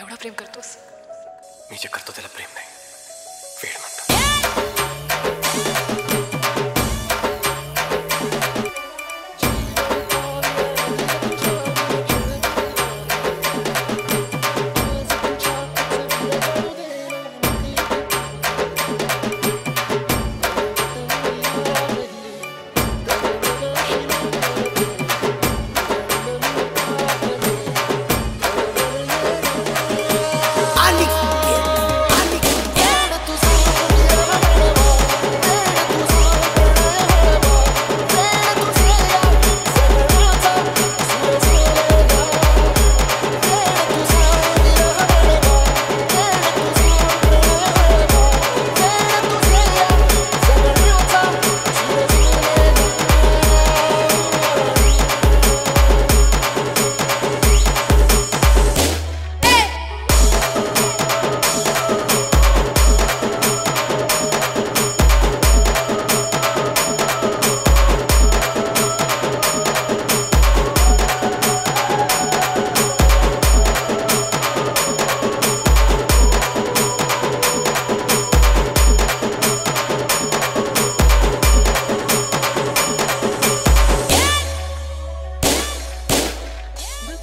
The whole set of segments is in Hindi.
एवढा प्रेम करतोस मी जे करतो त्याला प्रेम नाही फेड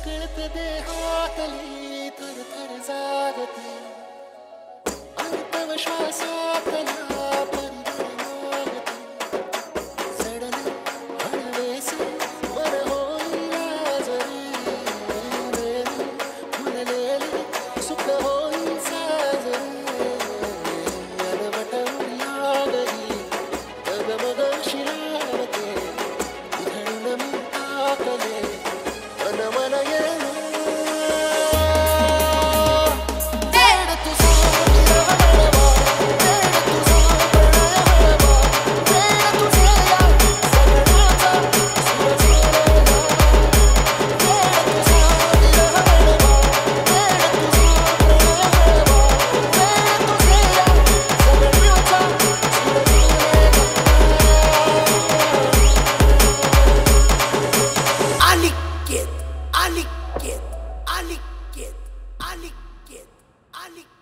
ಕಳ್ತದೆ ಹಾತಲಿ ಥರ ಥರ ಸಾಗತೆ ಅಂತವ ಶ್ವಾಸೋತಲ Oh Malik.